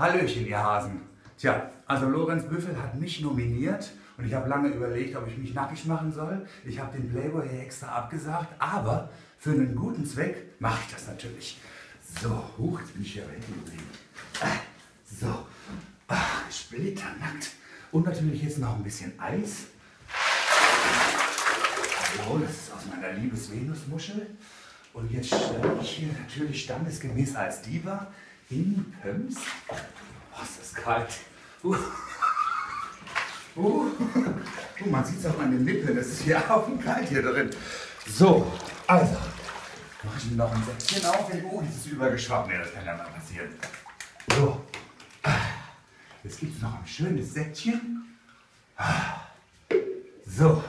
Hallöchen, ihr Hasen. Tja, also Lorenz Büffel hat mich nominiert und ich habe lange überlegt, ob ich mich nackig machen soll. Ich habe den Playboy hier extra abgesagt, aber für einen guten Zweck mache ich das natürlich. So, huch, jetzt bin ich hier hinten geblieben. Ah, so, ah, splitternackt. Und natürlich jetzt noch ein bisschen Eis. So, das ist aus meiner Liebes-Venus-Muschel. Und jetzt stelle ich hier natürlich standesgemäß als Diva in Pöms. Oh, ist das kalt. Uh. Uh. Uh, man sieht es auch an den Lippen, das ist hier auf dem Kalt hier drin. So, also, mache ich mir noch ein Säckchen auf. Oh, jetzt ist übergeschwappt. Nee, das kann ja mal passieren. So, jetzt gibt es noch ein schönes Säckchen. So,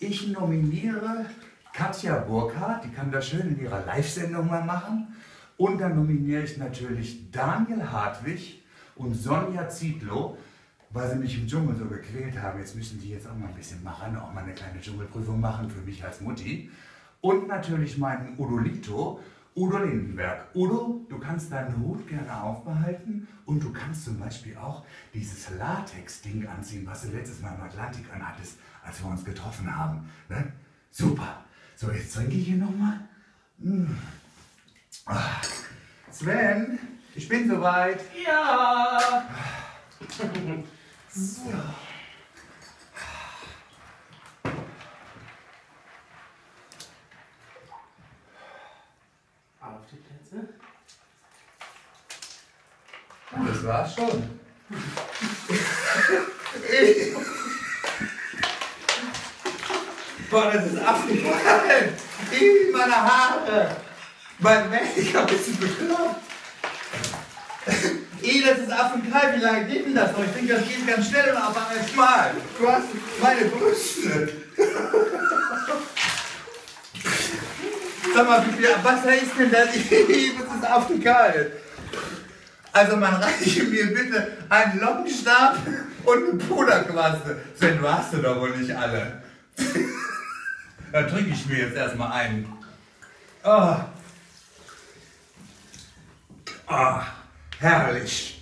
ich nominiere Katja Burkhardt, die kann das schön in ihrer Live-Sendung mal machen. Und dann nominiere ich natürlich Daniel Hartwig und Sonja Zietlow, weil sie mich im Dschungel so gequält haben. Jetzt müssen die jetzt auch mal ein bisschen machen, auch mal eine kleine Dschungelprüfung machen für mich als Mutti. Und natürlich meinen Udolito, Udo Lindenberg. Udo, du kannst deinen Hut gerne aufbehalten und du kannst zum Beispiel auch dieses Latex-Ding anziehen, was du letztes Mal im Atlantik anhattest, als wir uns getroffen haben. Ne? Super. So, jetzt trinke ich hier nochmal. Hm. Ah. Sven, ich bin soweit. Ja. So. Auf die Plätze. Das war's schon. Boah, das ist abgefallen. In meine Haare. Mein Make-up ist bekloppt. Ih, das ist affenkalt. Wie lange geht denn das noch? Ich denke, das geht ganz schnell und auf einmal. Du hast meine Brüste. Sag mal, Wasser ist denn das? Ih, das ist affenkalt. Also man reiche mir bitte einen Lockenstab und eine Puderquaste. Sven, du hast sie doch wohl nicht alle. Dann trinke ich mir jetzt erstmal einen. Oh. Oh, herrlich.